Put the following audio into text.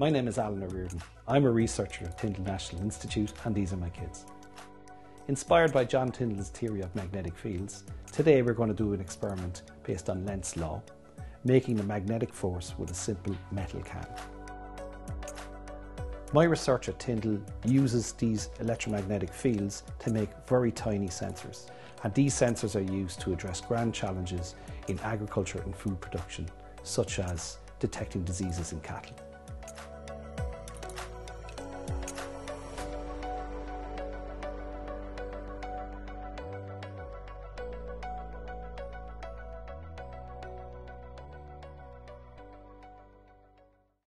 My name is Alan O'Riordan. I'm a researcher at Tyndall National Institute and these are my kids. Inspired by John Tyndall's theory of magnetic fields, today we're going to do an experiment based on Lenz's law, making a magnetic force with a simple metal can. My research at Tyndall uses these electromagnetic fields to make very tiny sensors. And these sensors are used to address grand challenges in agriculture and food production, such as detecting diseases in cattle.